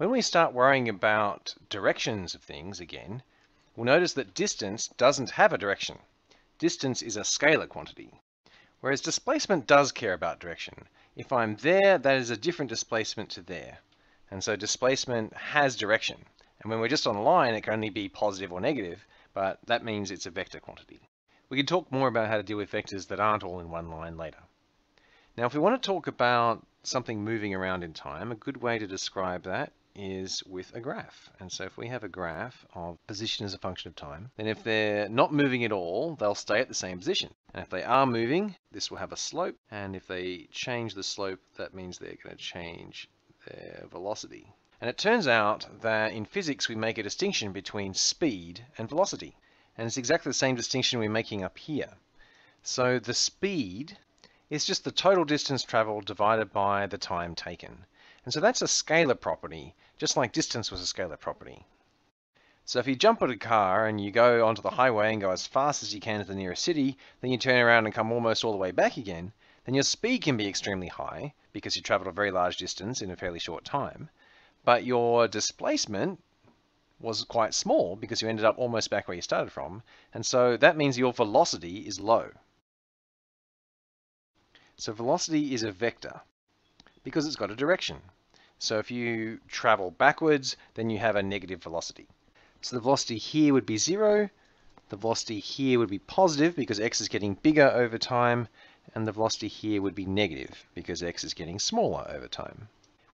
When we start worrying about directions of things again, we'll notice that distance doesn't have a direction. Distance is a scalar quantity, whereas displacement does care about direction. If I'm there, that is a different displacement to there. And so displacement has direction. And when we're just on a line, it can only be positive or negative, but that means it's a vector quantity. We can talk more about how to deal with vectors that aren't all in one line later. Now, if we want to talk about something moving around in time, a good way to describe that is with a graph. And so if we have a graph of position as a function of time, then if they're not moving at all, they'll stay at the same position. And if they are moving, this will have a slope. And if they change the slope, that means they're going to change their velocity. And it turns out that in physics, we make a distinction between speed and velocity. And it's exactly the same distinction we're making up here. So the speed is just the total distance traveled divided by the time taken. And so that's a scalar property, just like distance was a scalar property. So if you jump on a car and you go onto the highway and go as fast as you can to the nearest city, then you turn around and come almost all the way back again, then your speed can be extremely high because you traveled a very large distance in a fairly short time. But your displacement was quite small because you ended up almost back where you started from. And so that means your velocity is low. So velocity is a vector because it's got a direction. So if you travel backwards, then you have a negative velocity. So the velocity here would be zero. The velocity here would be positive because x is getting bigger over time. And the velocity here would be negative because x is getting smaller over time.